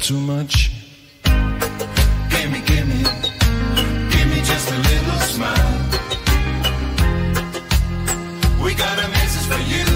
too much. Gimme, gimme, gimme just a little smile. We got a message for you.